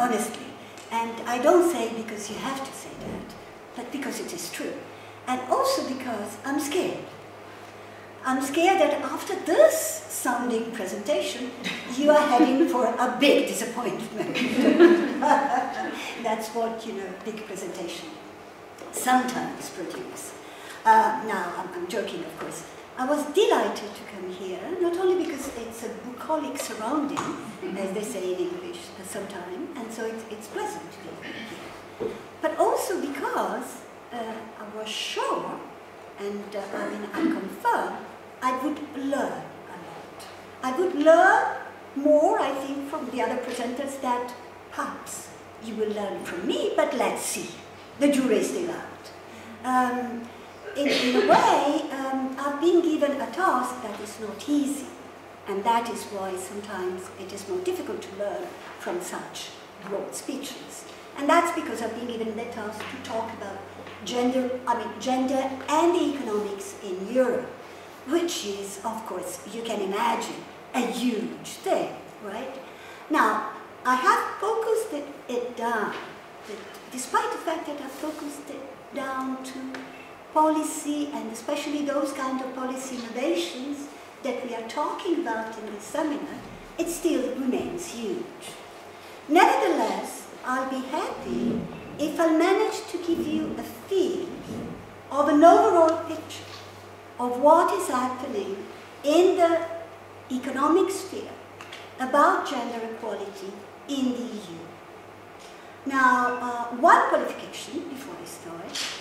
honestly. And I don't say because you have to say that, but because it is true. And also because I'm scared. I'm scared that after this sounding presentation, you are heading for a big disappointment. That's what, you know, big presentation sometimes produce. Uh, now, I'm, I'm, joking, of course. I was delighted to come here, not only because it's a bucolic surrounding, as they say in English sometimes, and so it's, it's pleasant to be here, but also because uh, I was sure, and uh, I mean, I confirm, I would learn a lot. I would learn more, I think, from the other presenters that perhaps you will learn from me, but let's see. The jury is still out. Um, in, in, a way, um, I've been given a task that is not easy, and that is why sometimes it is more difficult to learn from such broad speeches. And that's because I've been given the task to talk about gender, I mean, gender and economics in Europe which is, of course, you can imagine, a huge thing, right? Now, I have focused it, it down, despite the fact that I've focused it down to policy and especially those kind of policy innovations that we are talking about in this seminar, it still remains huge. Nevertheless, I'll be happy if I manage to give you a feel of an overall picture of what is happening in the economic sphere about gender equality in the EU. Now, uh, one qualification before I start,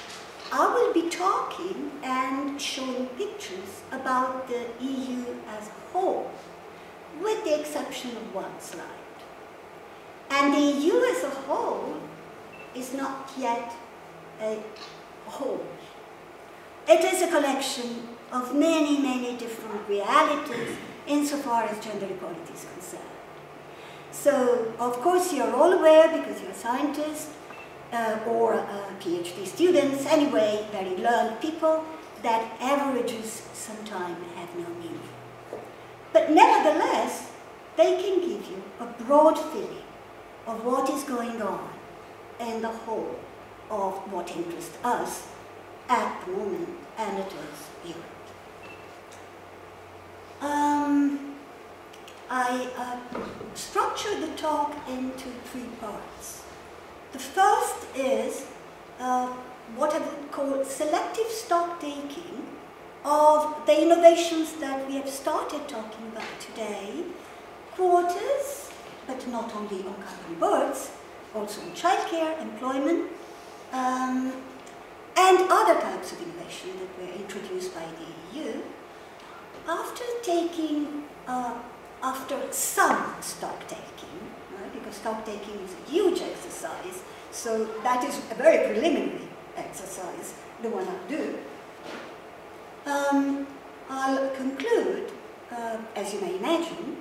I will be talking and showing pictures about the EU as a whole, with the exception of one slide. And the EU as a whole is not yet a whole. It is a collection of many, many different realities insofar as gender equality is concerned. So, of course, you're all aware, because you're scientists uh, or uh, PhD students, anyway, very learned people, that averages sometimes have no meaning. But nevertheless, they can give you a broad feeling of what is going on in the whole of what interests us at the moment, and is Europe. Um, I uh, structured the talk into three parts. The first is uh, what I would call selective stock taking of the innovations that we have started talking about today, quotas, but not only on carbon birds, also on childcare, employment, um, and other types of innovation that were introduced by the EU. After taking, uh, after some stock taking, because stock taking is a huge exercise, so that is a very preliminary exercise, the one I'll do. Um, I'll conclude, uh, as you may imagine,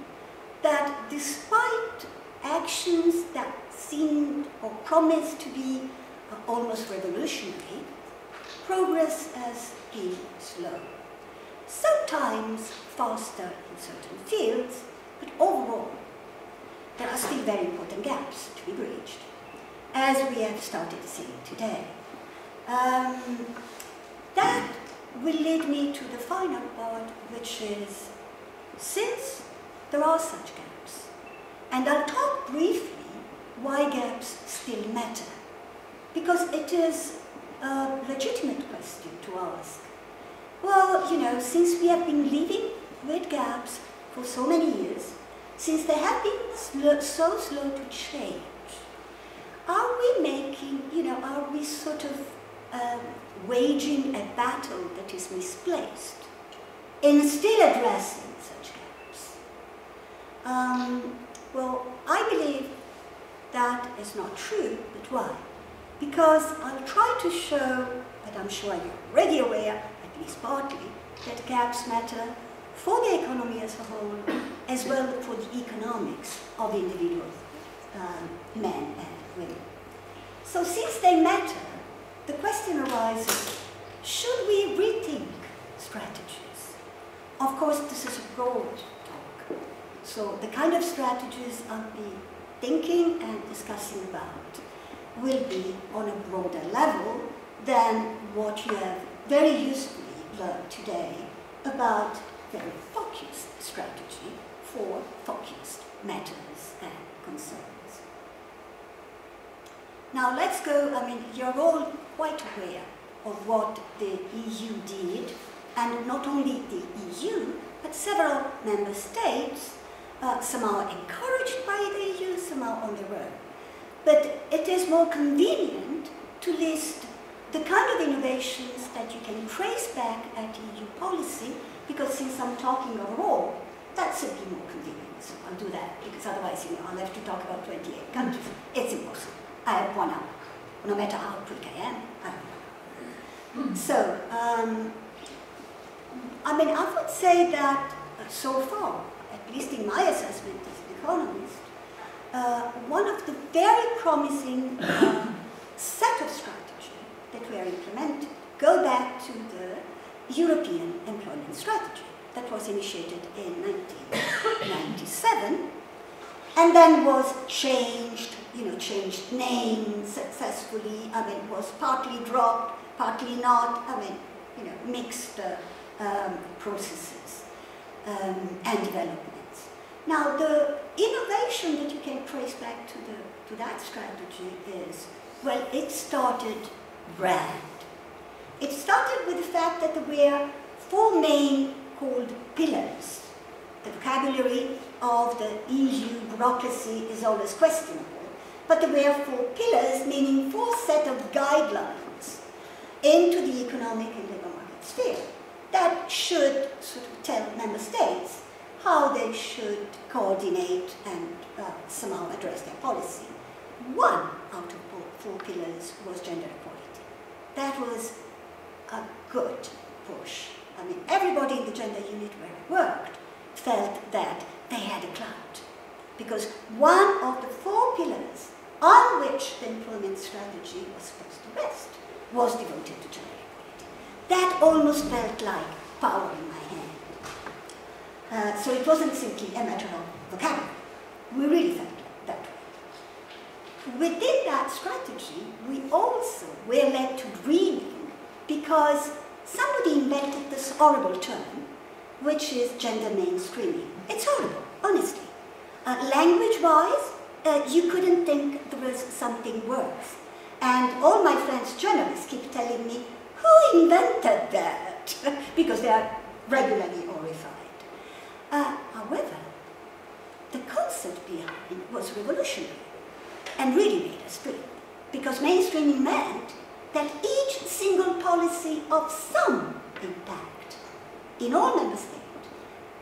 that despite actions that seemed or promised to be uh, almost revolutionary, progress has been slow. Sometimes faster in certain fields, but overall, there are still very important gaps to be bridged, as we have started seeing today. Um, that will lead me to the final part, which is, since there are such gaps, and I'll talk briefly why gaps still matter, because it is a legitimate question to ask. Well, you know, since we have been living with gaps for so many years, since they have been so slow to change, are we making, you know, are we sort of um, waging a battle that is misplaced in still addressing such gaps? Um, well, I believe that is not true, but why? because I'll try to show, but I'm sure you're already aware, at least partly, that gaps matter for the economy as a whole, as well for the economics of individual um, men and women. So since they matter, the question arises, should we rethink strategies? Of course, this is a broad talk. So the kind of strategies I'll be thinking and discussing about will be on a broader level than what you have very usefully learned today about very focused strategy for focused matters and concerns. Now let's go, I mean, you're all quite aware of what the EU did, and not only the EU, but several member states, uh, are encouraged by the EU, some are on their own. But it is more convenient to list the kind of innovations that you can trace back at EU policy, because since I'm talking overall, that's simply more convenient. So I'll do that, because otherwise, you know, I'll have to talk about 28 countries. It's impossible. I have one hour, no matter how quick I am. I so, um, I mean, I would say that uh, so far, at least in my assessment as an economist, uh, one of the very promising uh, set of strategies that were implemented go back to the European employment strategy that was initiated in 1997 and then was changed, you know, changed name successfully. I mean, was partly dropped, partly not. I mean, you know, mixed uh, um, processes um, and developments. Now, the innovation that you can trace back to the to that strategy is well, it started brand. It started with the fact that there were four main called pillars. The vocabulary of the EU bureaucracy is always questionable, but there were four pillars, meaning four set of guidelines into the economic and labour market sphere that should sort of tell member states how they should coordinate and uh, somehow address their policy. One out of four pillars was gender equality. That was a good push. I mean, everybody in the gender unit where I worked felt that they had a clout. Because one of the four pillars on which the employment strategy was supposed to rest was devoted to gender equality. That almost felt like power in my hand. Uh, so it wasn't simply a matter of vocabulary. We really felt that way. Within that strategy, we also were led to dreaming because somebody invented this horrible term, which is gender mainstreaming. It's horrible, honestly. Uh, Language-wise, uh, you couldn't think there was something worse. And all my friends journalists keep telling me, who invented that? because they are regularly horrified. Uh, however, the concept behind was revolutionary and really made us free. Because mainstreaming meant that each single policy of some impact in all member states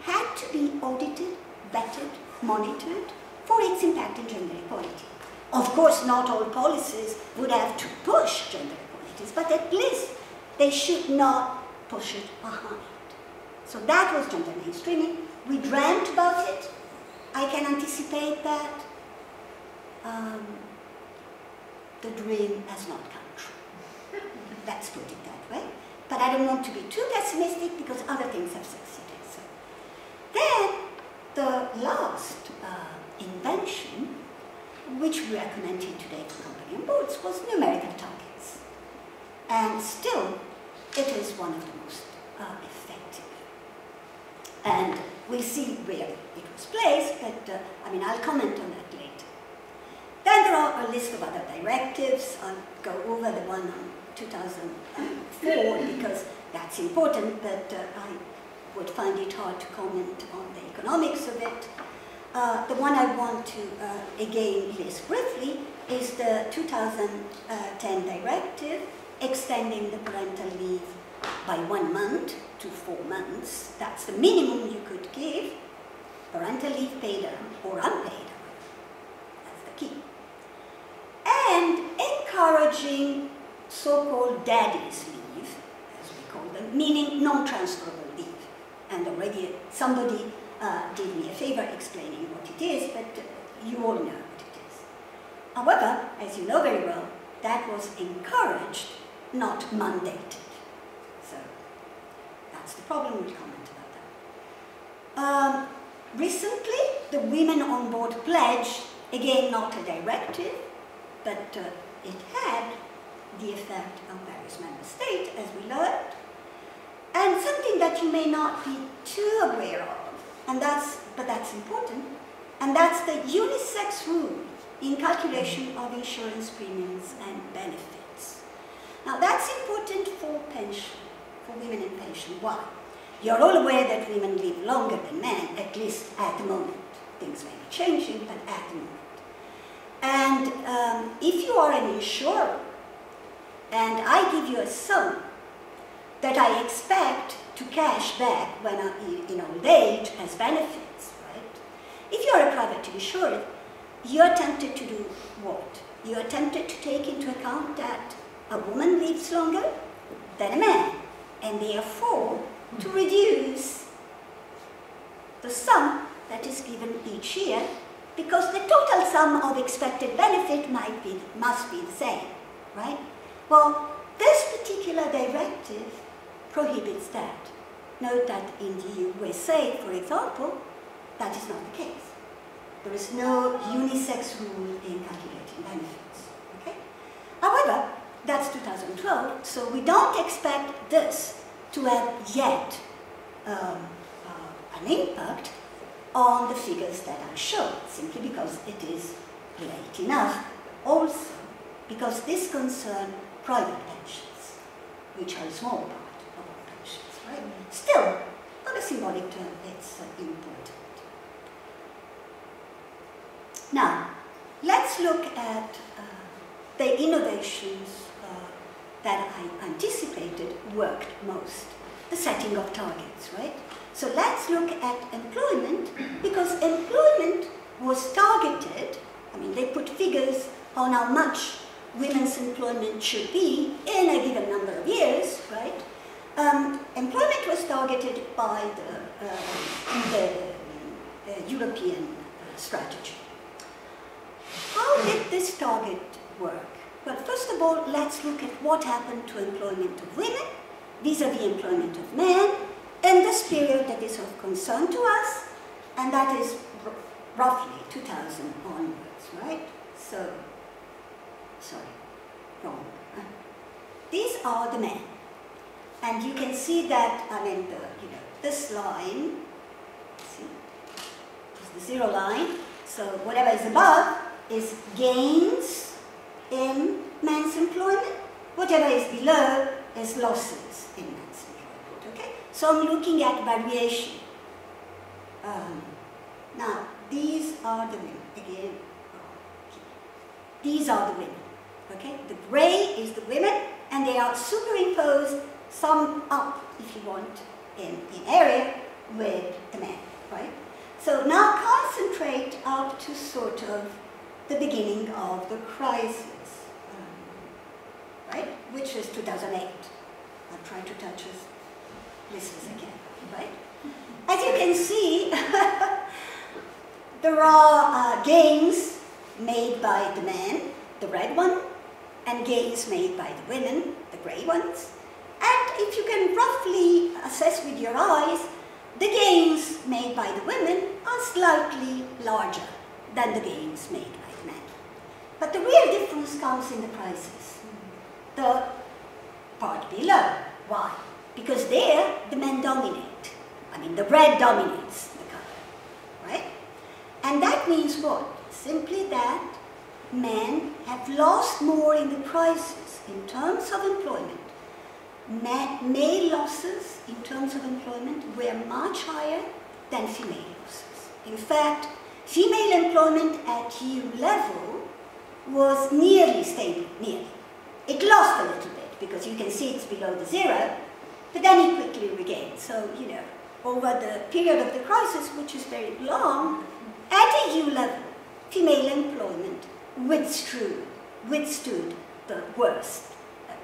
had to be audited, vetted, monitored for its impact in gender equality. Of course, not all policies would have to push gender equalities, but at least they should not push it behind. So that was gender mainstreaming. We dreamt about it. I can anticipate that. Um, the dream has not come. Let's put it that way. But I don't want to be too pessimistic because other things have succeeded. Then the last uh, invention, which we recommend in today for company and boards, was numerical targets. And still, it is one of the most uh, effective. And we'll see where it was placed, but uh, I mean, I'll comment on that later. Then there are a list of other directives. I'll go over the one on 2004 because that's important, but uh, I would find it hard to comment on the economics of it. Uh, the one I want to uh, again list briefly is the 2010 directive extending the parental leave by one month to four months. That's the minimum you could give. Parental leave paid or unpaid. That's the key. And so-called daddy's leave, as we call them, meaning non-transferable leave. and already somebody uh, did me a favor explaining what it is, but you all know what it is. However, as you know very well, that was encouraged, not mandated. So that's the problem, we'll comment about that. Um, recently, the Women on Board pledge Again, not a directive, but uh, it had the effect of various member states, as we learned, and something that you may not be too aware of, and that's, but that's important, and that's the unisex rule in calculation of insurance premiums and benefits. Now that's important for pension, for women in pension. Why? You're all aware that women live longer than men, at least at the moment. Things may be changing, but at the moment. And um, if you are an insurer, and I give you a sum that I expect to cash back when I, in old age as benefits, right? If you're a private insurer, you're tempted to do what? You're tempted to take into account that a woman lives longer than a man, and therefore to reduce the sum that is given each year because the total sum of expected benefit might be, must be the same, right? Well, this particular directive prohibits that. Note that in the USA, for example, that is not the case. There is no unisex rule in calculating benefits. Okay? However, that's 2012, so we don't expect this to have yet um, uh, an impact on the figures that I showed, simply because it is late enough. Also, because this concerns private pensions, which are a small part of our pensions, right? Still, on a symbolic term, it's uh, important. Now, let's look at uh, the innovations uh, that I anticipated worked most. The setting of targets, right? So let's look at employment, because employment was targeted, I mean, they put figures on how much women's employment should be in a given number of years, right? Um, employment was targeted by the, uh, the, the European uh, strategy. How did this target work? Well, first of all, let's look at what happened to employment of women vis-à-vis -vis employment of men in this period that is of concern to us, and that is roughly 2000 onwards, right? So sorry, wrong. These are the men. And you can see that, I mean, the, you know, this line, see, is the zero line. So whatever is above is gains in men's employment. Whatever is below is losses in men's employment? So I'm looking at variation. Um, now, these are the women, again, these are the women. Okay, the grey is the women, and they are superimposed, some up, if you want, in, in area with the men, right? So now concentrate up to sort of the beginning of the crisis, um, right? Which is 2008. I'll try to touch this I can, right? As you can see, there are uh, gains made by the men, the red one, and gains made by the women, the grey ones. And if you can roughly assess with your eyes, the gains made by the women are slightly larger than the gains made by the men. But the real difference comes in the prices. The part below. Why? Because there the men dominate. I mean the bread dominates the color. Right? And that means what? Simply that men have lost more in the prices in terms of employment. male losses in terms of employment were much higher than female losses. In fact, female employment at EU level was nearly stable, nearly. It lost a little bit because you can see it's below the zero, but then it quickly regained. So, you know, over the period of the crisis, which is very long, at EU level, female employment withstood, withstood the worst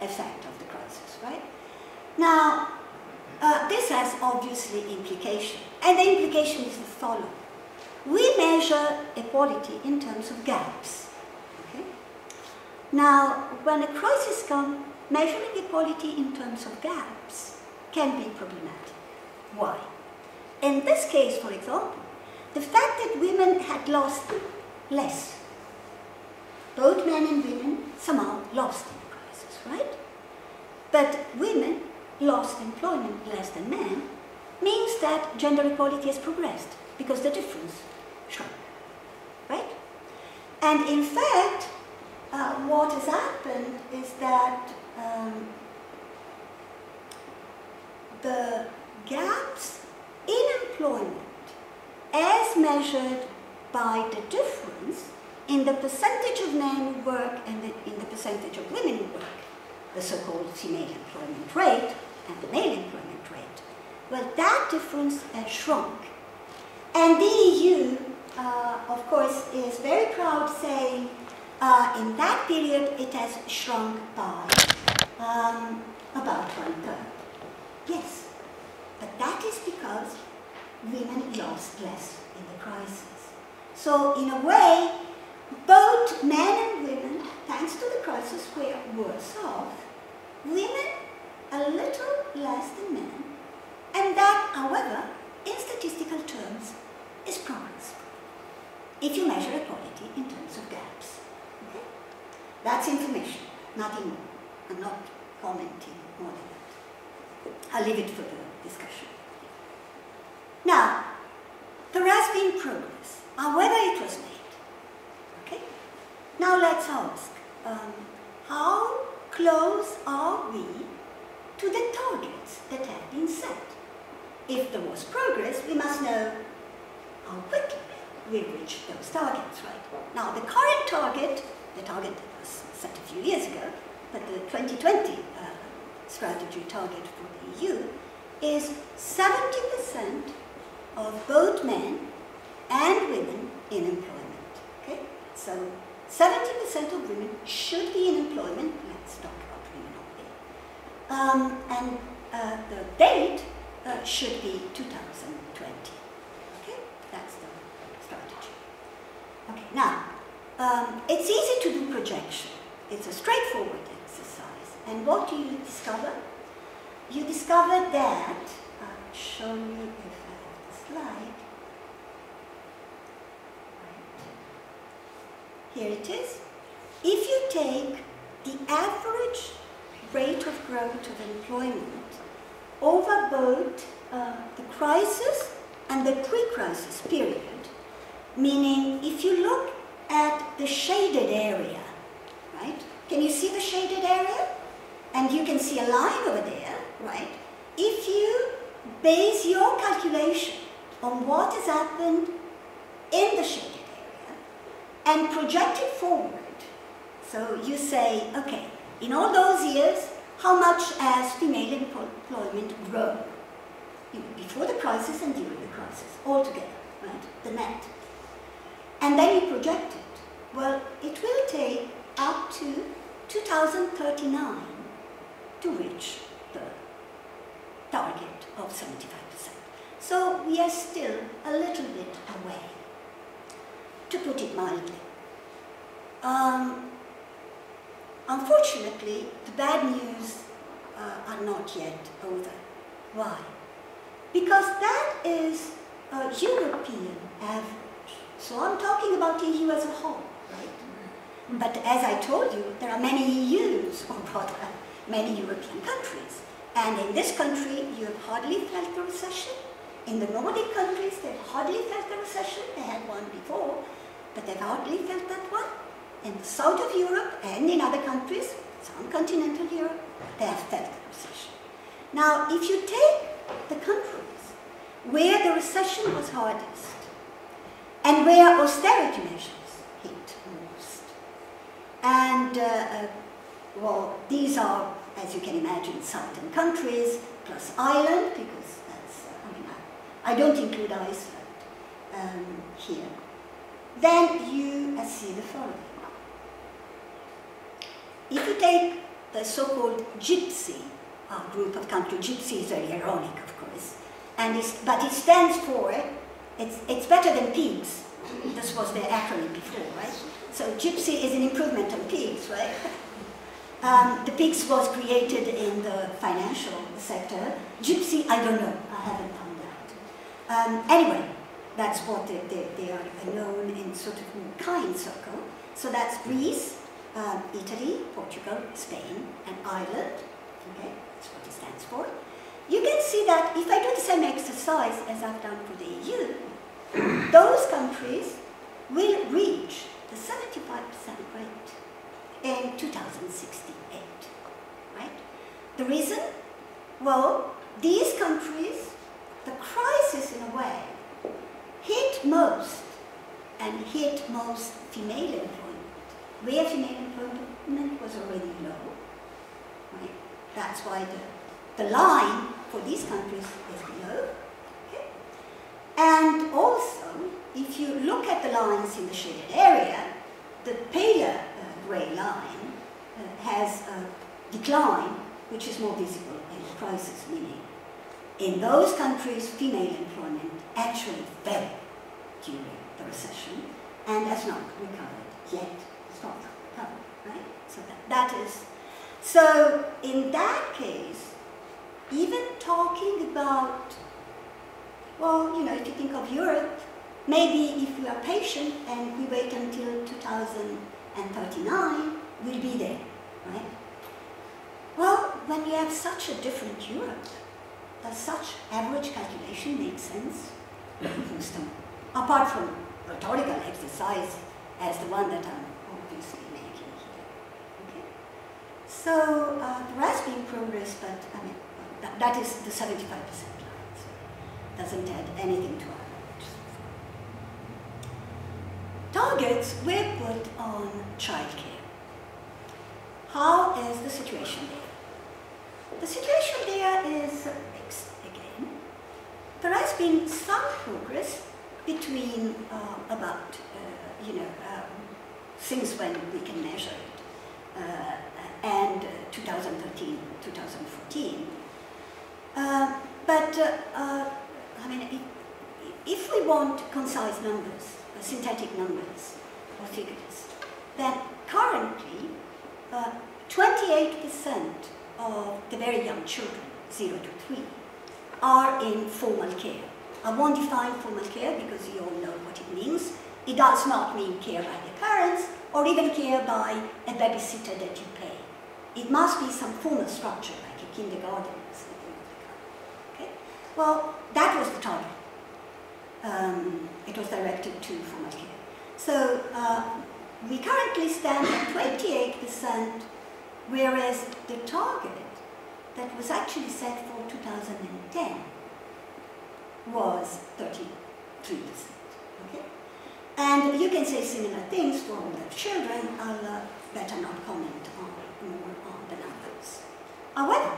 effect of the crisis, right? Now, uh, this has obviously implication, and the implication is the following. We measure equality in terms of gaps. Okay? Now, when a crisis comes, measuring equality in terms of gaps can be problematic. Why? In this case, for example, the fact that women had lost less. Both men and women somehow lost in the crisis, right? But women lost employment less than men means that gender equality has progressed because the difference shrunk, right? And in fact, uh, what has happened is that um, the gaps in employment as measured by the difference in the percentage of men who work and the, in the percentage of women who work, the so-called female employment rate and the male employment rate, well, that difference has shrunk. And the EU, uh, of course, is very proud saying uh, in that period it has shrunk by um, about one third. Yes, but that is because women lost less in the crisis. So in a way, both men and women, thanks to the crisis, were worse off. Women a little less than men, and that, however, in statistical terms, is progress. If you measure equality in terms of gaps. Okay? That's information, nothing more. I'm not commenting more than. I'll leave it for the discussion. Now, there has been progress, however it was made. Okay? Now let's ask, um, how close are we to the targets that have been set? If there was progress, we must know how quickly we reach those targets, right? Now, the current target, the target that was set a few years ago, but the 2020 uh, strategy target for the EU is 70% of both men and women in employment. Okay? So 70% of women should be in employment. Let's talk about women only. Um, and uh, the date uh, should be 2020. Okay? That's the strategy. Okay, now, um, it's easy to do projection. It's a straightforward. And what do you discover? You discover that, I'll show you if I have the slide. Here it is. If you take the average rate of growth of employment over both uh, the crisis and the pre-crisis period, meaning if you look at the shaded area, right? Can you see the shaded area? And you can see a line over there, right? If you base your calculation on what has happened in the shaded area and project it forward. So you say, okay, in all those years, how much has female employment grown? Before the crisis and during the crisis, altogether, right? The net. And then you project it. Well, it will take up to 2039 to reach the target of 75%. So we are still a little bit away, to put it mildly. Um, unfortunately, the bad news uh, are not yet over. Why? Because that is a European average. So I'm talking about EU as a whole, right? But as I told you, there are many EUs, or rather, many European countries. And in this country, you have hardly felt the recession. In the Nordic countries, they've hardly felt the recession. They had one before, but they've hardly felt that one. In the south of Europe and in other countries, some continental Europe, they have felt the recession. Now, if you take the countries where the recession was hardest and where austerity measures hit most, and uh, uh, well, these are, as you can imagine, southern countries, plus Ireland, because I mean I don't include Iceland um, here. Then you uh, see the following. If you take the so-called Gypsy, uh, group of countries, GIPSY is very ironic, of course, and it's, but it stands for, it's, it's better than PIGS. This was the acronym before, right? So Gypsy is an improvement on PIGS, right? Um, the PIGS was created in the financial sector. Gypsy, I don't know, I haven't found um, anyway, that's what they, they, they, are known in sort of kind circle. So that's Greece, um, Italy, Portugal, Spain, and Ireland. Okay, that's what it stands for. You can see that if I do the same exercise as I've done for the EU, those countries will reach the 75% rate in 2068. Right? The reason? Well, these countries, the crisis in a way, hit most and hit most female employment, where female employment was already low. Right? That's why the, the line for these countries is below. Okay? And also, if you look at the lines in the shaded area, the paler line uh, has a decline which is more visible in crisis, meaning in those countries female employment actually fell during the recession and has not recovered yet. It's not recovered, right? So that, that is, so in that case, even talking about, well, you know, if you think of Europe, maybe if we are patient and we wait until 2039, we'll be there, right? Well, when you have such a different Europe, does such average calculation make sense? Apart from rhetorical exercise as the one that I'm obviously making here. Okay? So uh, there has been progress, but I mean, that, is the 75% line, so doesn't add anything to our Targets were put on childcare. How is the situation there? The situation there is mixed again. There has been some progress between uh, about, uh, you know, um, since when we can measure it, uh, and 2013, 2014. Uh, but, uh, uh, I mean, if, if we want concise numbers, synthetic numbers or figures, then currently uh, 28% of the very young children, 0 to 3, are in formal care. I won't define formal care because you all know what it means. It does not mean care by the parents or even care by a babysitter that you pay. It must be some formal structure like a kindergarten or something like that. Okay? Well, that was the target. Um, it was directed to formal care. So uh, we currently stand at 28%, whereas the target that was actually set for 2010 was 33%. Okay? And you can say similar things for older children. I'll uh, better not comment on more on the numbers. However,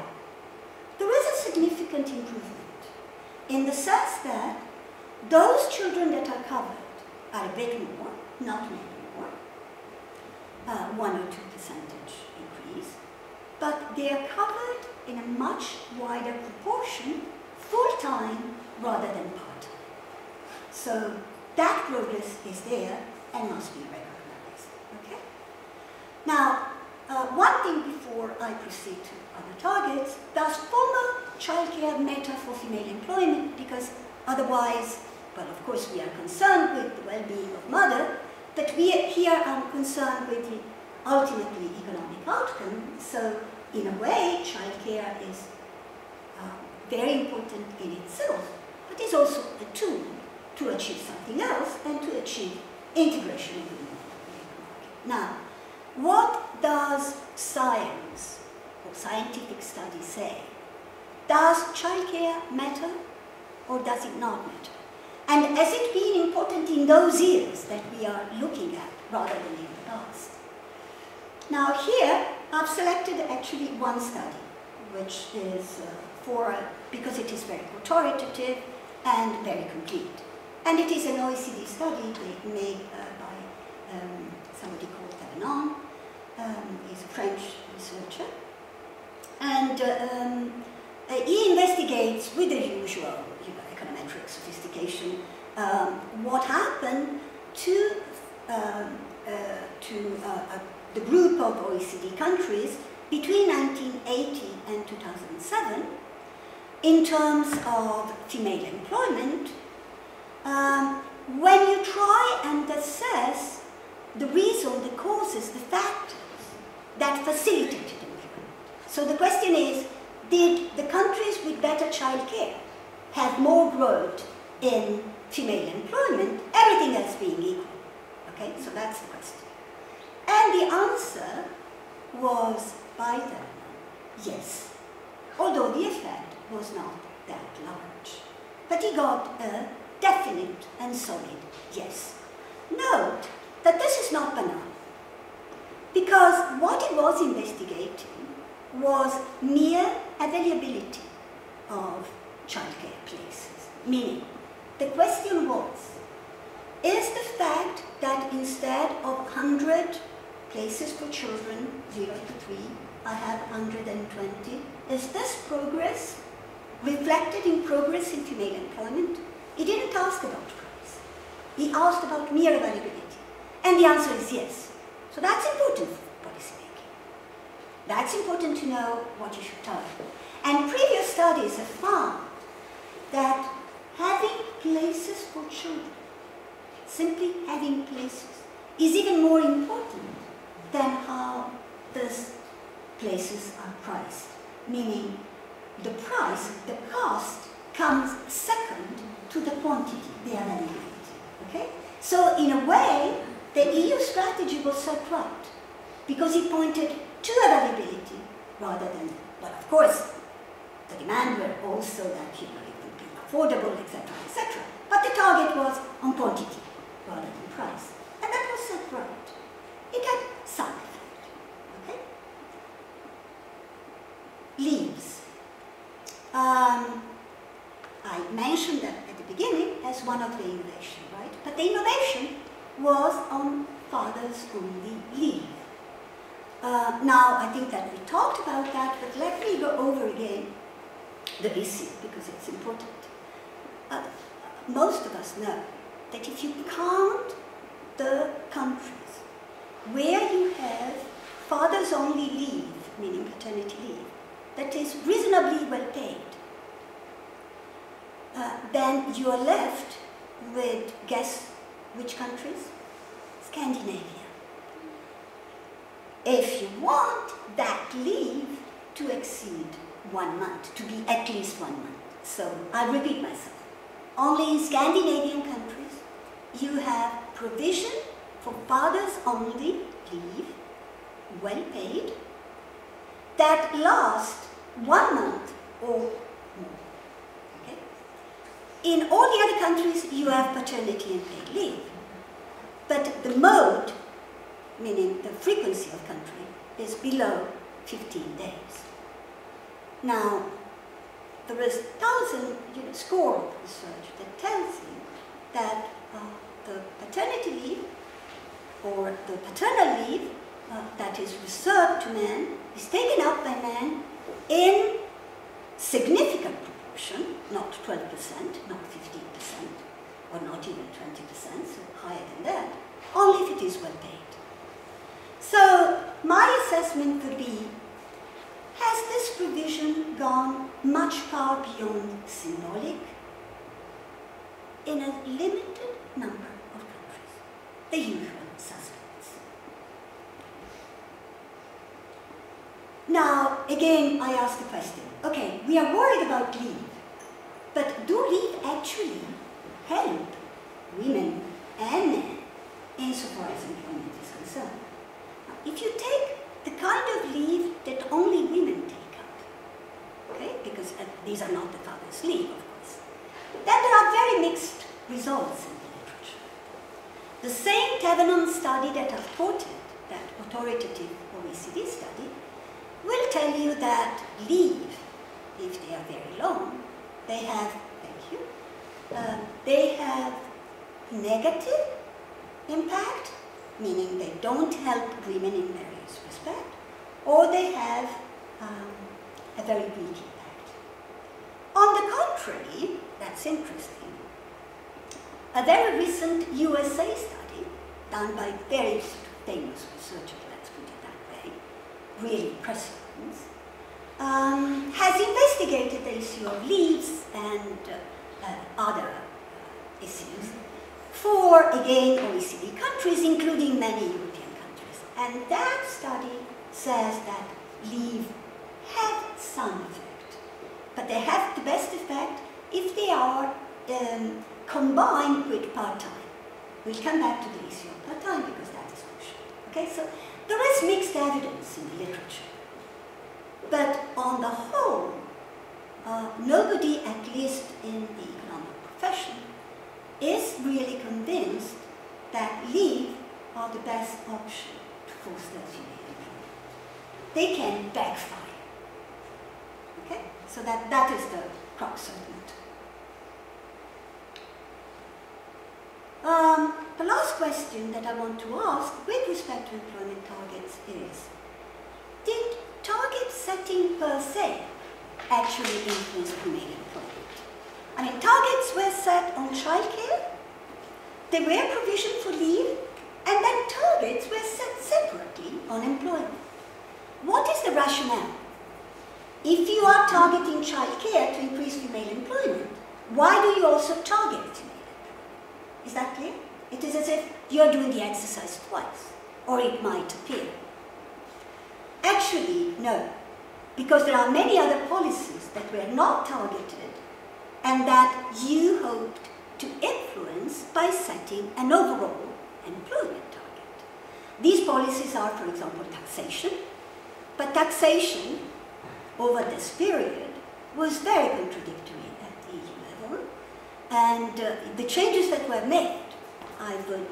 there is a significant improvement in the sense that those children that are covered are a bit more, not many more, uh, one or two percentage increase, but they are covered in a much wider proportion full-time rather than part-time. So that progress is there and must be recognized. Okay? Now, uh, one thing before I proceed to other targets, does formal childcare matter for female employment? Because otherwise, well, of course, we are concerned with the well-being of mother, but we here are concerned with the ultimately economic outcome. So, in a way, childcare is uh, very important in itself but is also a tool to achieve something else and to achieve integration in the market. Now, what does science or scientific study say? Does childcare matter or does it not matter? And has it been important in those years that we are looking at rather than in the past? Now here, I've selected actually one study, which is uh, for, because it is very authoritative, and very complete. And it is an OECD study made uh, by um, somebody called Thévenon. Um, he's a French researcher. And uh, um, uh, he investigates with the usual you sophistication um, what happened to, um, uh, to uh, the group of OECD countries between 1980 and 2007 in terms of female employment um, when you try and assess the reason, the causes, the factors that facilitated employment. So the question is, did the countries with better childcare have more growth in female employment, everything else being equal? Okay, so that's the question. And the answer was by then, yes. Although the effect was not that large. But he got a definite and solid yes. Note that this is not banal. Because what he was investigating was mere availability of childcare places. Meaning, the question was, is the fact that instead of 100 places for children, 0 to 3, I have 120, is this progress reflected in progress in female employment? He didn't ask about price. He asked about mere availability. And the answer is yes. So that's important for policy making. That's important to know what you should target. And previous studies have found that having places for children, simply having places, is even more important than how those places are priced. Meaning the price, the cost, comes second to the quantity, the availability. Okay? So in a way, the EU strategy was set right because it pointed to availability rather than, but of course, the demand were also that you know, it would be affordable, etc., etc. But the target was on quantity rather than price. And that was set right. It had some effect. Okay? Leaves. Um, I mentioned that at the beginning as one of the innovations, right? But the innovation was on father's only leave. Uh, now, I think that we talked about that, but let me go over again the issue because it's important. Uh, most of us know that if you count the countries where you have father's only leave, meaning paternity leave, that is reasonably well paid, uh, then you are left with, guess which countries? Scandinavia. If you want that leave to exceed one month, to be at least one month. So I repeat myself. Only in Scandinavian countries you have provision for fathers only leave, well paid, that lasts one month or more. Okay? In all the other countries you have paternity and paid leave. But the mode, meaning the frequency of country, is below 15 days. Now, there is thousand you know, score of research that tells you that uh, the paternity leave or the paternal leave uh, that is reserved to men is taken up by men in significant proportion, not 12%, not 15%, or not even 20%, so higher than that, only if it is well paid. So my assessment would be, has this provision gone much far beyond symbolic in a limited number of countries, the usual suspects. Now, again, I ask the question, okay, we are worried about leave, but do leave actually help women and men insofar as employment is concerned. If you take the kind of leave that only women take up, okay, because uh, these are not the father's leave, of course, then there are very mixed results in the literature. The same Thévenon study that I've quoted, that authoritative OECD study, will tell you that leave, if they are very long, they have, thank you, uh, they have negative impact, meaning they don't help women in respects, or they have um, a very weak impact. On the contrary, that's interesting, a very recent USA study done by very famous researchers, let's put it that way, really impressive ones, um, has investigated the issue of leaves and uh, uh, other issues for, again, OECD countries, including many European countries. And that study says that leave have some effect, but they have the best effect if they are um, combined with part-time. We'll come back to the issue of part-time because that is crucial. Okay, so there is mixed evidence in the literature. But on the whole, uh, nobody, at least in the economic profession, is really convinced that leave are the best option to foster employment. They can backfire. Okay? So that, that is the crux of it. Um, the last question that I want to ask with respect to employment targets is, did target setting per se actually influence female employment? I mean, targets were set on childcare, there were provision for leave, and then targets were set separately on employment. What is the rationale? If you are targeting childcare to increase female employment, why do you also target female is that clear? It is as if you're doing the exercise twice, or it might appear. Actually, no, because there are many other policies that were not targeted and that you hoped to influence by setting an overall employment target. These policies are, for example, taxation, but taxation over this period was very contradictory at the EU level and uh, the changes that were made, I would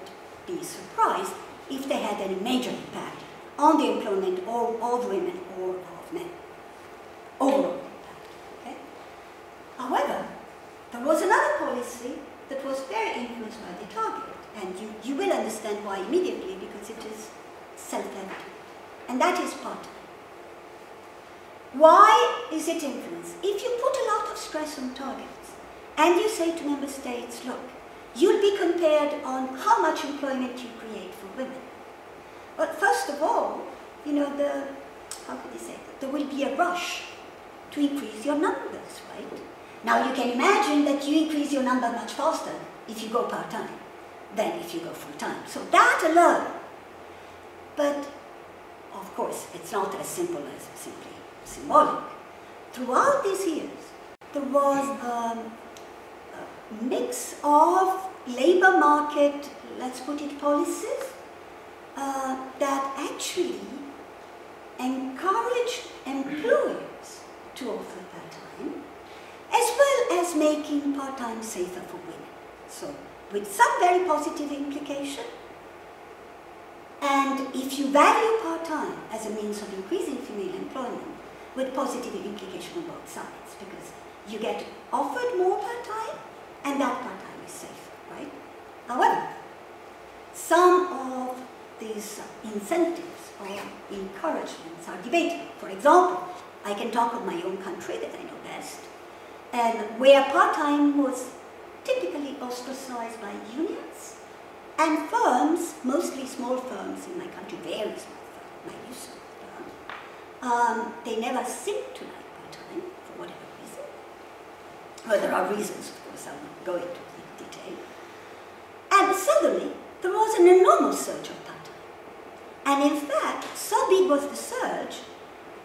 be surprised if they had any major impact on the employment of, of women or of men. Overall impact. Okay? However, there was another policy that was very influenced by the target, and you, you will understand why immediately because it is self-evident, and that is part Why is it influence? If you put a lot of stress on targets and you say to member states, look, you'll be compared on how much employment you create for women. But first of all, you know, the, how could you say that? There will be a rush to increase your numbers, right? Now you can imagine that you increase your number much faster if you go part-time than if you go full-time. So that alone. But of course, it's not as simple as simply symbolic. Throughout these years, there was um, mix of labor market, let's put it, policies uh, that actually encouraged employers to offer part-time, as well as making part-time safer for women. So, with some very positive implication, and if you value part-time as a means of increasing female employment, with positive implication on both sides, because you get offered more part-time, and that part-time is safe, right? However, some of these incentives or encouragements are debated. For example, I can talk of my own country that I know best, and where part-time was typically ostracized by unions and firms, mostly small firms in my country, very small firms, my use um, they never seem to like part-time for whatever reason. Well, there are reasons of course, I won't go into detail. And suddenly, there was an enormous surge of pattern. And in fact, so big was the surge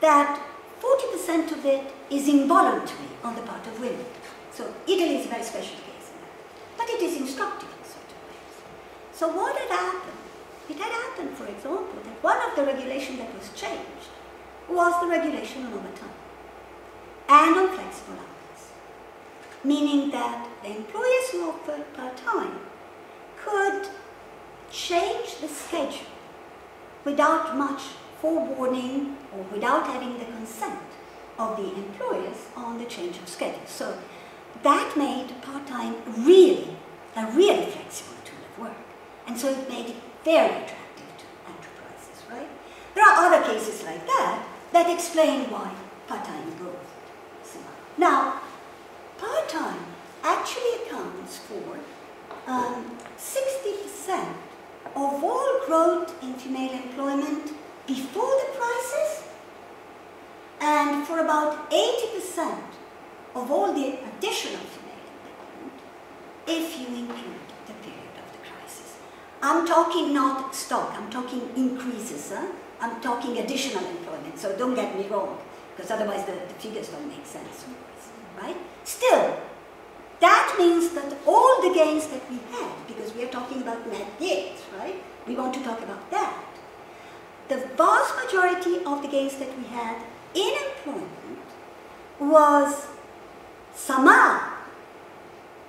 that 40% of it is involuntary on the part of women. So Italy is a very special case. But it is instructive in certain ways. So what had happened? It had happened, for example, that one of the regulations that was changed was the regulation on overtime and on flexible hours meaning that the employers who offered part-time could change the schedule without much forewarning or without having the consent of the employers on the change of schedule. So that made part-time really a really flexible tool of work. And so it made it very attractive to enterprises, right? There are other cases like that that explain why part-time growth. Now, part-time actually accounts for 60% um, of all growth in female employment before the crisis and for about 80% of all the additional female employment if you include the period of the crisis. I'm talking not stock, I'm talking increases. Huh? I'm talking additional employment, so don't get me wrong, because otherwise the, the figures don't make sense, right? Still, that means that all the gains that we had, because we are talking about net gains, right? We want to talk about that. The vast majority of the gains that we had in employment was somehow,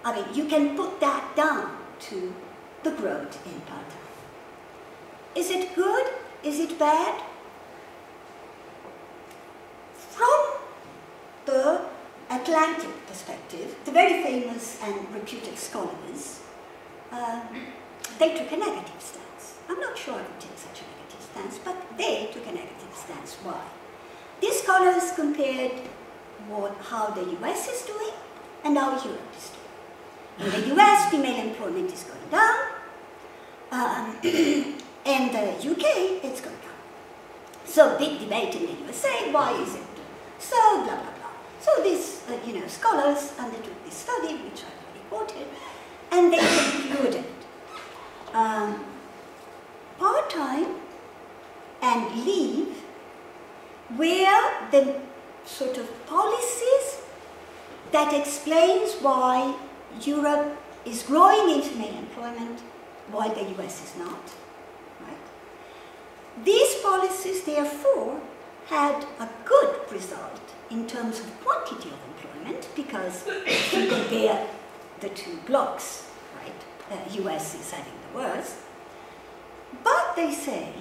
I mean, you can put that down to the growth in part-time. Is it good? Is it bad? From the Atlantic perspective, the very famous and reputed scholars, uh, they took a negative stance. I'm not sure I would take such a negative stance, but they took a negative stance. Why? These scholars compared what, how the US is doing and how Europe is doing. In the US, female employment is going down. Um, in the UK, it's going down. So big debate in the USA, why is it so, blah, blah, blah. So these, uh, you know, scholars undertook this study, which I already quoted, and they concluded um, part-time and leave were the sort of policies that explains why Europe is growing into female employment while the US is not. These policies, therefore, had a good result in terms of quantity of employment because if you compare the two blocks, right, uh, US is having the worst. But they say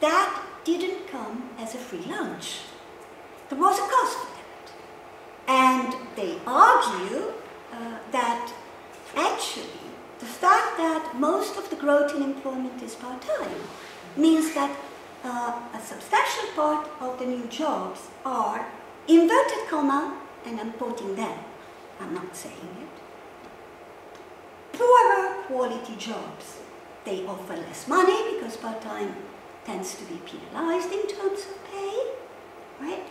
that didn't come as a free lunch. There was a cost for that. And they argue uh, that actually the fact that most of the growth in employment is part-time means that uh, a substantial part of the new jobs are inverted comma, and I'm quoting them, I'm not saying it, poorer quality jobs. They offer less money because part-time tends to be penalized in terms of pay, right?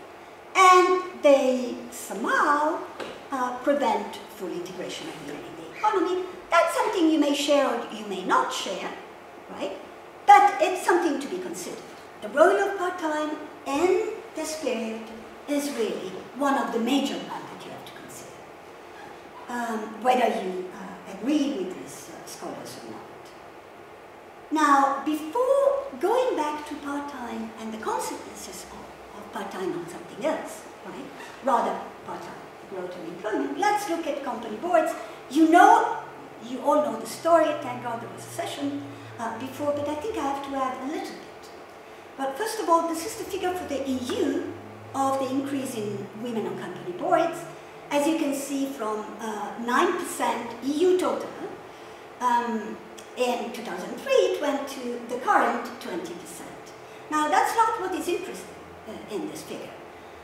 And they somehow uh, prevent full integration of women in the economy. That's something you may share or you may not share, right? But it's something to be considered. The role of part-time in this period is really one of the major ones that you have to consider, um, whether you uh, agree with these uh, scholars or not. Now, before going back to part-time and the consequences of, of part-time on something else, right, rather part-time and employment, let's look at company boards. You know, you all know the story, thank God there was a session uh, before, but I think I have to add a little bit. But first of all, this is the figure for the EU of the increase in women on company boards. As you can see from 9% uh, EU total, um, in 2003 it went to the current 20%. Now that's not what is interesting uh, in this figure.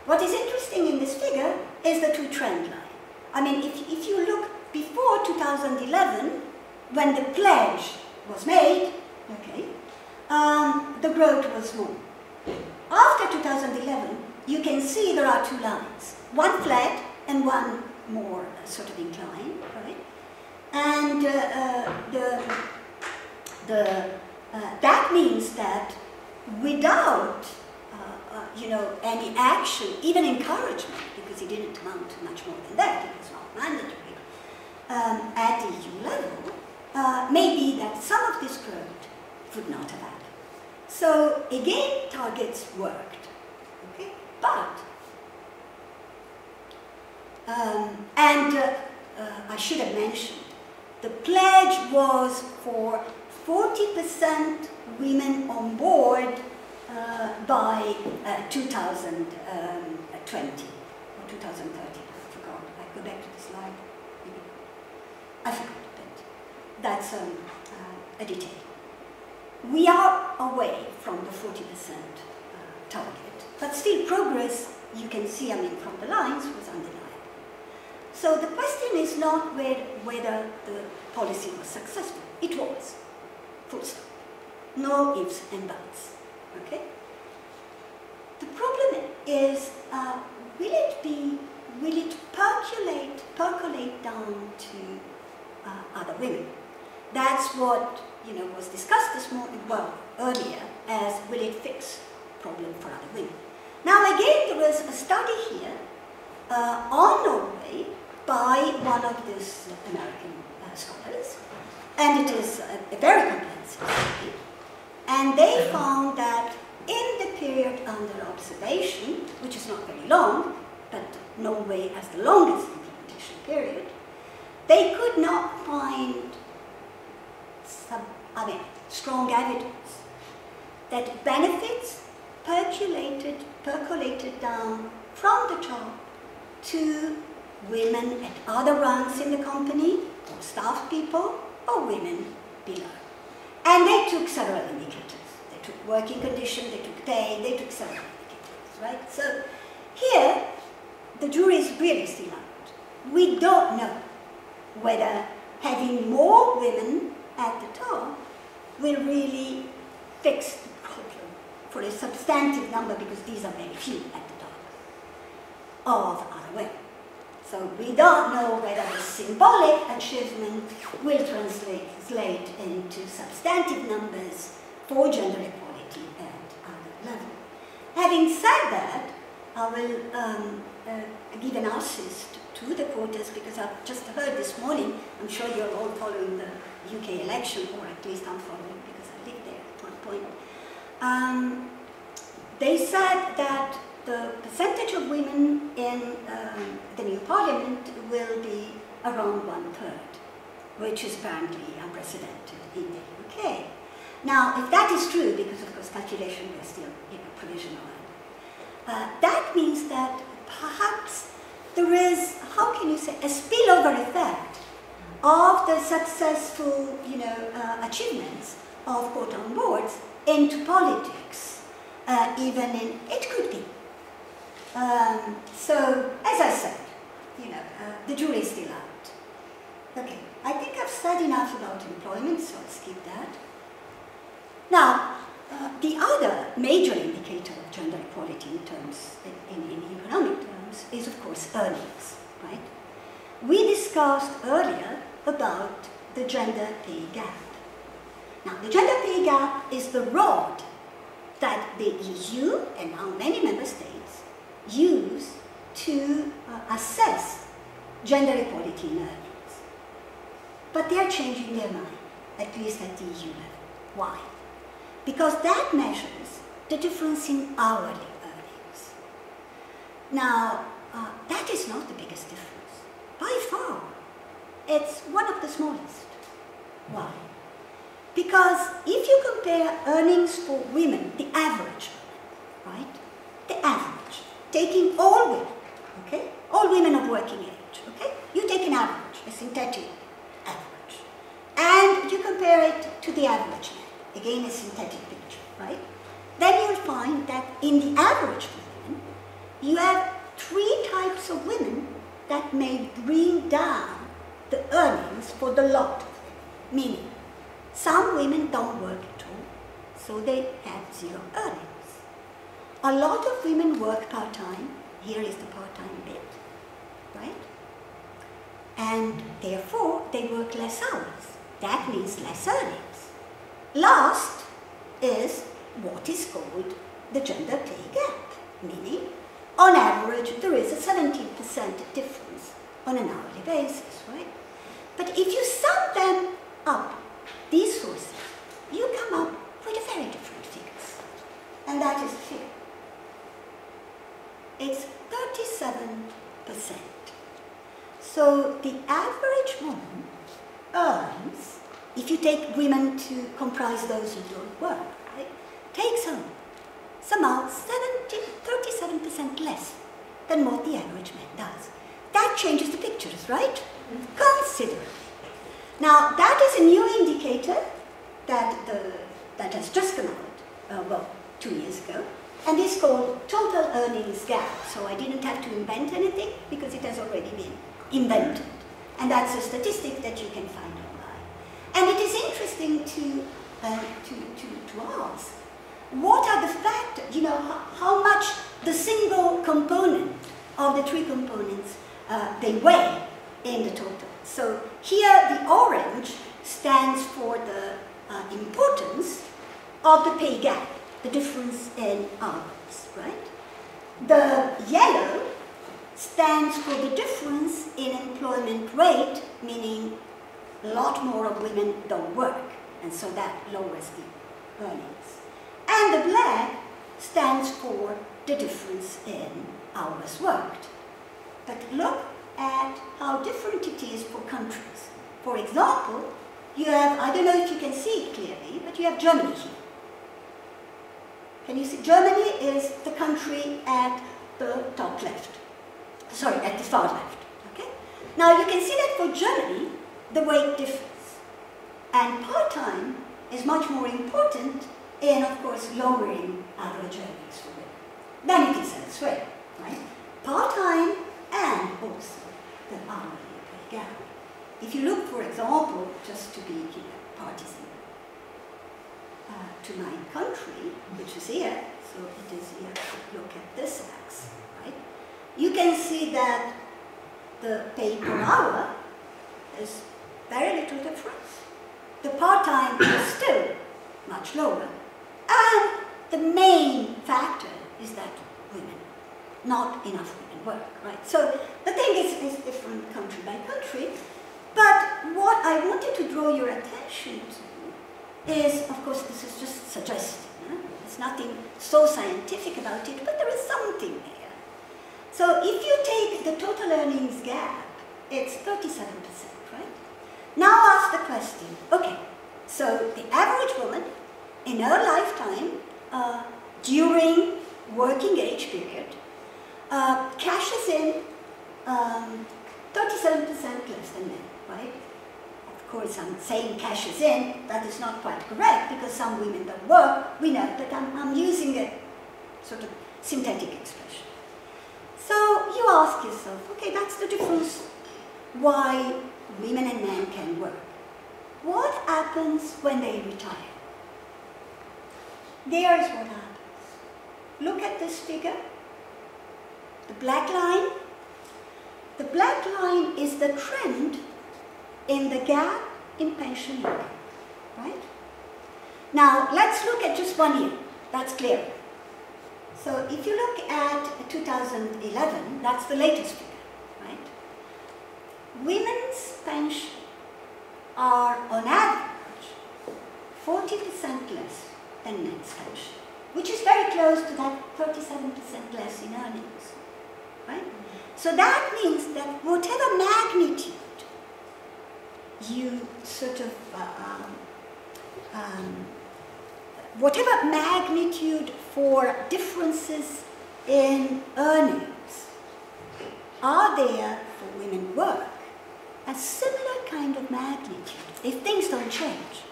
What is interesting in this figure is the two trend line. I mean, if, if you look before 2011, when the pledge was made, okay, um, the growth was more. After 2011, you can see there are two lines, one flat and one more sort of incline, right? And uh, uh, the, the, uh, that means that without uh, uh, you know, any action, even encouragement, because it didn't amount to much more than that, it was not mandatory, um, at the EU level, maybe that some of this growth would not have happened. So again, targets worked. But, um, and uh, uh, I should have mentioned, the pledge was for 40% women on board uh, by uh, 2020 or 2030. I forgot. I go back to the slide. I forgot, that's um, uh, a detail. We are away from the 40% uh, target. But still progress, you can see, I mean, from the lines, was undeniable. So the question is not whether the policy was successful. It was, full stop. No ifs and buts, okay? The problem is, uh, will it be, will it percolate, percolate down to uh, other women. That's what you know was discussed this morning, well, earlier, as will it fix problem for other women. Now again, there was a study here uh, on Norway by one of these American uh, scholars, and it is a, a very comprehensive study. And they found that in the period under observation, which is not very long, but Norway has the longest implementation period, they could not find some, I mean, strong evidence that benefits percolated, percolated down from the top to women at other ranks in the company, or staff people, or women below. And they took several indicators. They took working conditions, they took pay, they took several indicators, right? So here, the jury is really still out. We don't know whether having more women at the top will really fix the problem for a substantive number, because these are very few at the top, of other way. So we don't know whether the symbolic achievement will translate into substantive numbers for gender equality at other level. Having said that, I will um, uh, give an assist to the quotas because I've just heard this morning, I'm sure you're all following the UK election, or at least I'm following because I lived there at one point. Um, they said that the percentage of women in um, the new parliament will be around one third, which is apparently unprecedented in the UK. Now, if that is true, because of course calculation is still you know, provisional, uh, that means that perhaps there is, how can you say, a spillover effect of the successful, you know, uh, achievements of quote on boards into politics, uh, even in, it could be um, so, as I said, you know, uh, the jury is still out. Okay, I think I've said enough about employment, so I'll skip that. Now, uh, the other major indicator of gender equality in terms, in, in, in economic terms, is of course earnings, right? We discussed earlier about the gender pay gap. Now, the gender pay gap is the rod that the EU and now many member states use to uh, assess gender equality in earnings. But they are changing their mind, at least at the EU level. Why? Because that measures the difference in hourly. Now, uh, that is not the biggest difference, by far. It's one of the smallest. Why? Because if you compare earnings for women, the average, right? The average, taking all women, okay? All women of working age, okay? You take an average, a synthetic average, and you compare it to the average again a synthetic picture, right? Then you'll find that in the average women, you have three types of women that may bring down the earnings for the lot. Meaning, some women don't work at all, so they have zero earnings. A lot of women work part-time. Here is the part-time bit, right? And therefore, they work less hours. That means less earnings. Last is what is called the gender pay gap, meaning on average there is a 17% difference on an hourly basis, right? But if you sum them up, these sources, you come up with a very different figures. And that is figure it's 37%. So the average woman earns, if you take women to comprise those who don't work, right, takes home somehow 37% less than what the average man does. That changes the pictures, right? Consider. Now, that is a new indicator that, the, that has just come out, uh, well, two years ago, and it's called total earnings gap. So I didn't have to invent anything because it has already been invented. And that's a statistic that you can find online. And it is interesting to, uh, to, to, to ask, what are the factors, you know, how, much the single component of the three components uh, they weigh in the total. So here the orange stands for the uh, importance of the pay gap, the difference in hours, right? The yellow stands for the difference in employment rate, meaning a lot more of women don't work, and so that lowers the earnings. And the black stands for the difference in hours worked. But look at how different it is for countries. For example, you have, I don't know if you can see it clearly, but you have Germany here. Can you see? Germany is the country at the top left. Sorry, at the far left. Okay? Now you can see that for Germany, the weight differs. And part-time is much more important in, of course, lowering average earnings for women than it is elsewhere, right? Part-time and also the hourly pay gap. If you look, for example, just to be you know, partisan, uh, to my country, which is here, so it is here, look at this axis, right? You can see that the pay per hour is very little difference. The part-time is still much lower. And the main factor is that women, not enough women work, right? So the thing is, is different country by country. But what I wanted to draw your attention to is, of course, this is just suggesting. There's nothing so scientific about it, but there is something there. So if you take the total earnings gap, it's 37%, right? Now ask the question, okay, so the average woman in her lifetime, uh, during working age period, uh, cashes in 37% um, less than men, right? Of course, I'm saying cashes in, that is not quite correct because some women don't work, we know, but I'm, I'm using a sort of synthetic expression. So you ask yourself, okay, that's the difference why women and men can work. What happens when they retire? There's what happens. Look at this figure. The black line. The black line is the trend in the gap in pension income, right? Now, let's look at just one year. That's clear. So if you look at 2011, that's the latest figure, right? Women's pension are on average 40% less than men's pension, which is very close to that 37% less in earnings, right? So that means that whatever magnitude you sort of, uh, um, um, whatever magnitude for differences in earnings are there for women work, a similar kind of magnitude, if things don't change,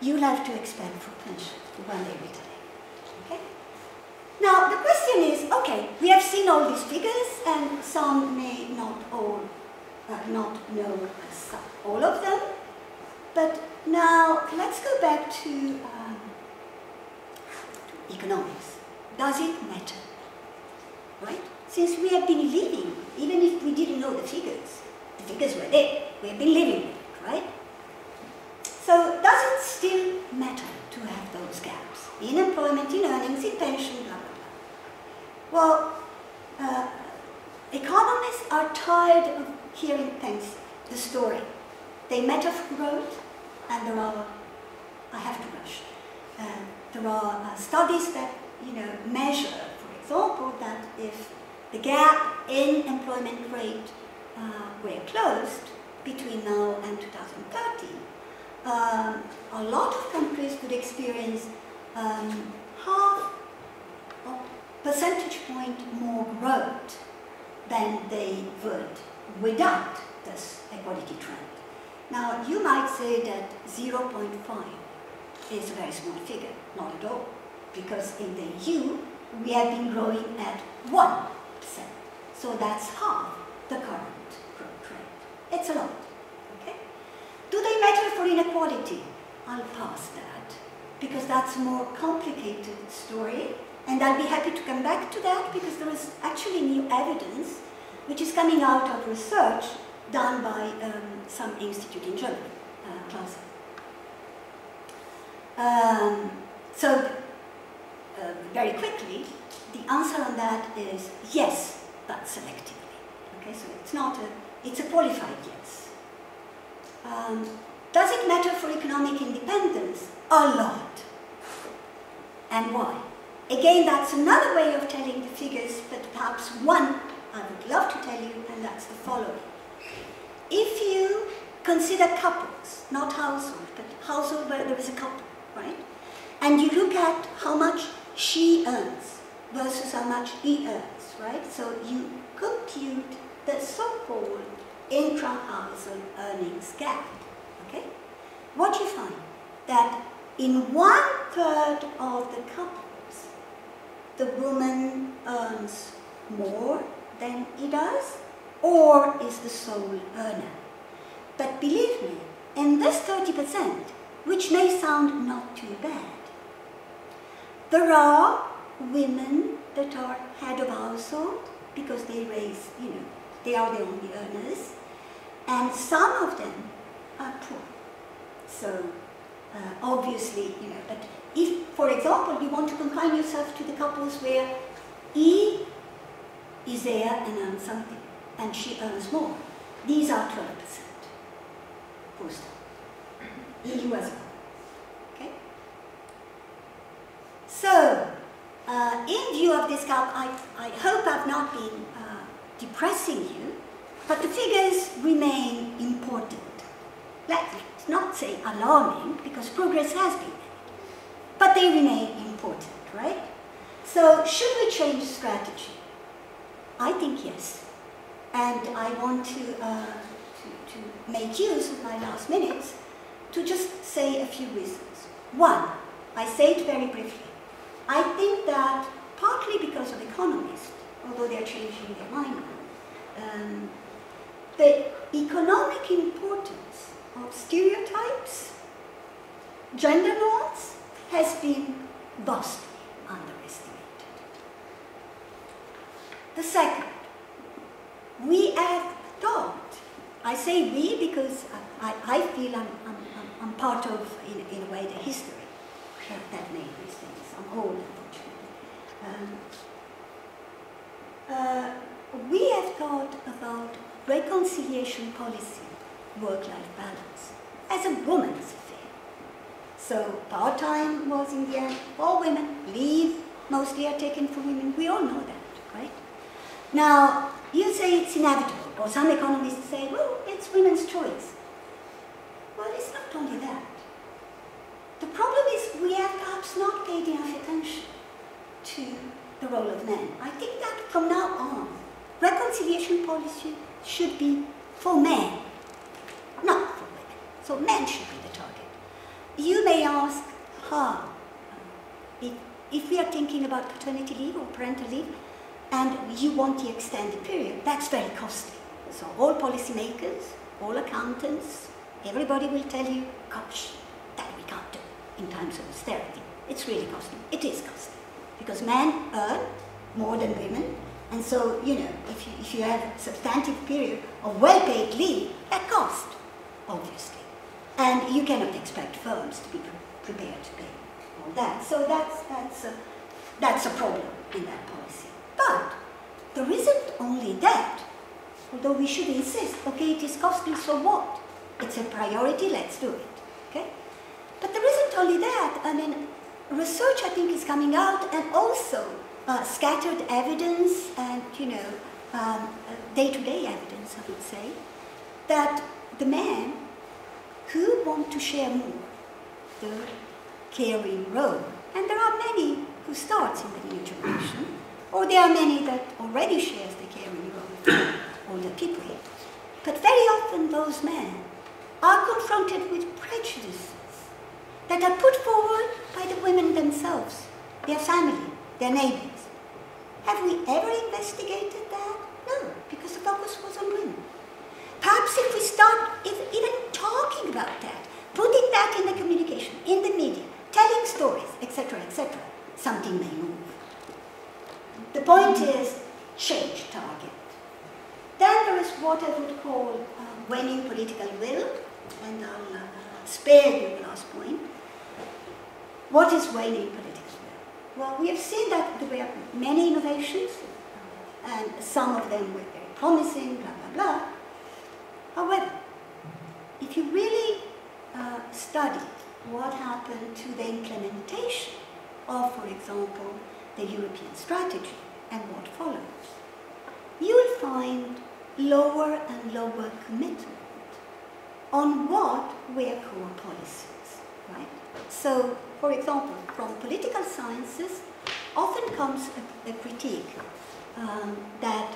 you'll have to expect for pension when they retire. Okay? Now, the question is, okay, we have seen all these figures, and some may not all, uh, not know all of them, but now let's go back to, um, to economics. Does it matter? Right? Since we have been living, even if we didn't know the figures, the figures were there, we have been living right? So does it still matter to have those gaps in employment, in earnings, in pension, blah, blah, blah? Well, uh, economists are tired of hearing things, the story. They matter for growth, and there are, I have to rush, uh, there are uh, studies that, you know, measure, for example, that if the gap in employment rate uh, were closed between now and 2030, um, a lot of countries could experience um, half a percentage point more growth than they would without this equality trend. Now, you might say that 0.5 is a very small figure. Not at all, because in the EU, we have been growing at 1%. So that's half the current growth rate. It's a lot. Do they matter for inequality? I'll pass that because that's a more complicated story and I'll be happy to come back to that because there is actually new evidence which is coming out of research done by um, some institute in Germany, uh. Um, so, uh, very quickly, the answer on that is yes, but selectively. Okay, so it's not a, it's a qualified yes. Um, does it matter for economic independence? A lot. And why? Again, that's another way of telling the figures, but perhaps one I would love to tell you, and that's the following. If you consider couples, not household, but household where there is a couple, right? And you look at how much she earns versus how much he earns, right? So you compute the so-called intra-household earnings gap, okay? What you find? That in one third of the couples, the woman earns more than he does, or is the sole earner. But believe me, in this 30%, which may sound not too bad, there are women that are head of household because they raise, you know, they are the only earners, and some of them are poor. So uh, obviously, you know, but if, for example, you want to confine yourself to the couples where he is there and earns something, and she earns more, these are 12%. Full stop. EU as well. Okay? So, uh, in view of this gap, I, I hope I've not been uh, depressing you, but the figures remain important. Let's not say alarming, because progress has been made, but they remain important, right? So, should we change strategy? I think yes. And I want to, uh, to, to make use of my last minutes to just say a few reasons. One, I say it very briefly. I think that partly because of economists, although they're changing their mind um, the economic importance of stereotypes, gender norms, has been vastly underestimated. The second, we have thought, I say we because I, I feel I'm, I'm, I'm part of, in, in a way, the history that, that made these things. I'm old, unfortunately. Um, uh, we have thought about reconciliation policy, work-life balance, as a woman's affair. So part-time was in the end, all women, leave mostly are taken for women. We all know that, right? Now, you say it's inevitable, or some economists say, well, it's women's choice. Well, it's not only that. The problem is we have perhaps not paid enough attention to the role of men. I think that from now on, reconciliation policy should be for men, not for women. So men should be the target. You may ask how. If, if we are thinking about paternity leave or parental leave, and you want the extended period, that's very costly. So all policymakers, all accountants, everybody will tell you, gosh, that we can't do in times of austerity. It's really costly. It is costly. Because men earn more than women, and so, you know, if you, if you have a substantive period of well-paid leave, that costs, obviously. And you cannot expect firms to be pre prepared to pay all that. So that's, that's, a, that's a problem in that policy. But there isn't only that, although we should insist, okay, it is costly, so what? It's a priority, let's do it, okay? But there isn't only that, I mean, research I think is coming out and also uh, scattered evidence and, you know, um, day-to-day -day evidence, I would say, that the men who want to share more the caring role, and there are many who start in the new generation, or there are many that already shares the caring role older people. But very often those men are confronted with prejudices that are put forward by the women themselves, their family, their neighbors. Have we ever investigated that? No, because the focus was on women. Perhaps if we start if, even talking about that, putting that in the communication, in the media, telling stories, etc., etc., something may move. The point is change target. Then there is what I would call uh, waning political will, and I'll uh, spare you the last point. What is waning political will? Well, we have seen that there were many innovations, and some of them were very promising, blah, blah, blah. However, if you really uh, study what happened to the implementation of, for example, the European strategy and what followed, you will find lower and lower commitment on what were core policies, right? So, for example, from political sciences often comes a, a critique um, that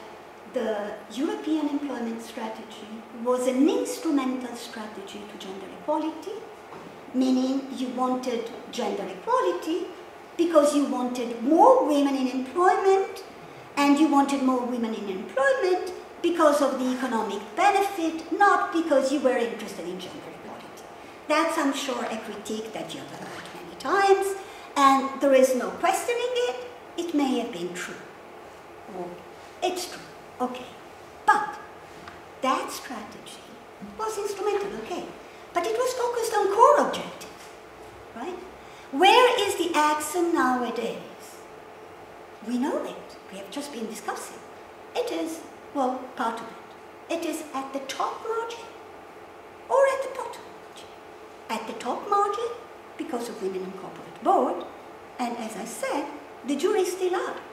the European employment strategy was an instrumental strategy to gender equality, meaning you wanted gender equality because you wanted more women in employment and you wanted more women in employment because of the economic benefit, not because you were interested in gender equality. That's, I'm sure, a critique that you've heard times, and there is no questioning it. It may have been true. Or it's true. Okay. But that strategy was instrumental, okay. But it was focused on core objectives, right? Where is the accent nowadays? We know it. We have just been discussing. It is, well, part of it. It is at the top margin or at the bottom margin. At the top margin, because of women on corporate board, and as I said, the jury is still out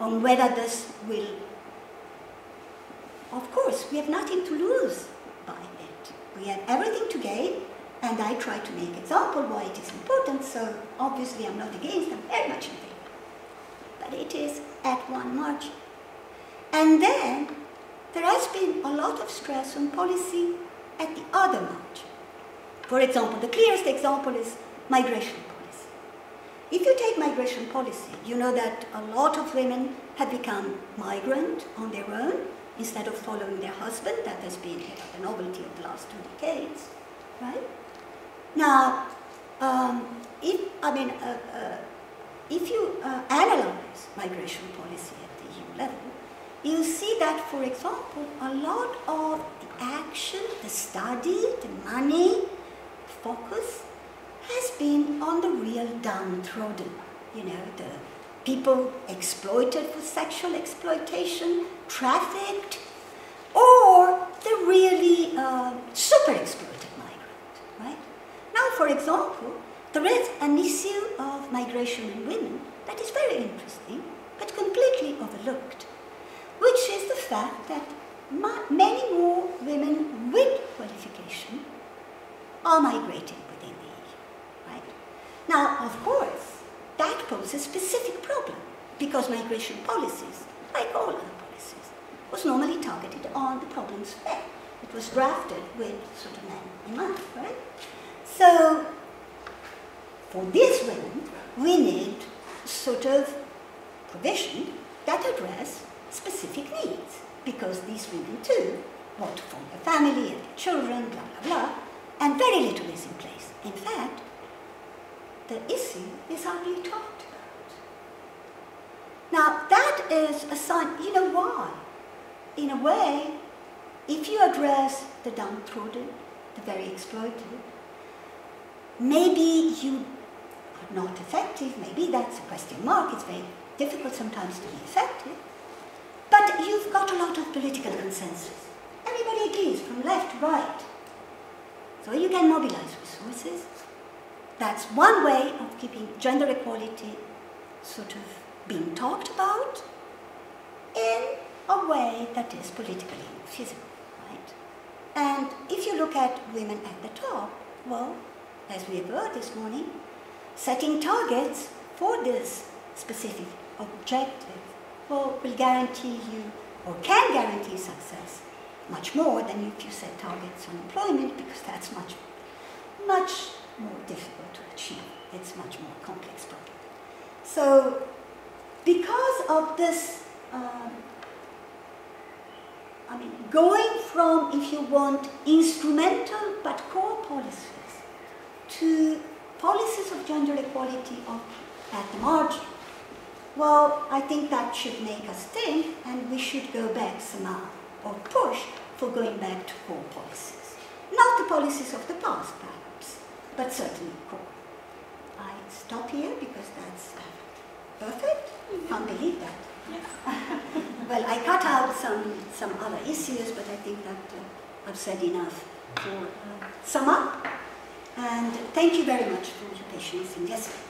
on whether this will of course, we have nothing to lose by it. We have everything to gain, and I try to make example why it is important, so obviously I'm not against, I'm very much in favor. But it is at one margin. And then there has been a lot of stress on policy at the other margin. For example, the clearest example is migration policy. If you take migration policy, you know that a lot of women have become migrant on their own, instead of following their husband. That has been the novelty of the last two decades, right? Now, um, if I mean, uh, uh, if you uh, analyze migration policy at the EU level, you see that, for example, a lot of the action, the study, the money, focus has been on the real downtrodden, you know, the people exploited for sexual exploitation, trafficked, or the really uh, super exploited migrant, right? Now, for example, there is an issue of migration in women that is very interesting, but completely overlooked, which is the fact that many more women with qualification are migrating within the EU, right? Now, of course, that poses a specific problem because migration policies, like all other policies, was normally targeted on the problems there. It was drafted with sort of men in mind, right? So for these women, we need sort of provision that address specific needs because these women too want to form a family and children, blah, blah, blah, and very little is in place. In fact, the issue is hardly talked about. Now, that is a sign, you know why? in a way, if you address the downtrodden, the very exploited, maybe you are not effective, maybe that's a question mark, it's very difficult sometimes to be effective, but you've got a lot of political consensus. Everybody agrees from left to right. So you can mobilize resources. That's one way of keeping gender equality sort of being talked about in a way that is politically feasible, right? And if you look at women at the top, well, as we heard this morning, setting targets for this specific objective well, will guarantee you or can guarantee success much more than if you set targets on employment because that's much, much more difficult to achieve. It's much more complex problem. So because of this um, I mean, going from, if you want, instrumental but core policies to policies of gender equality of, at the margin, well, I think that should make us think, and we should go back somehow, or push for going back to core policies. Not the policies of the past, perhaps, but certainly core. I stop here because that's uh, perfect. Can't believe that. well, I cut out some, some other issues, but I think that uh, I've said enough to uh, sum up. And thank you very much for your patience in listening.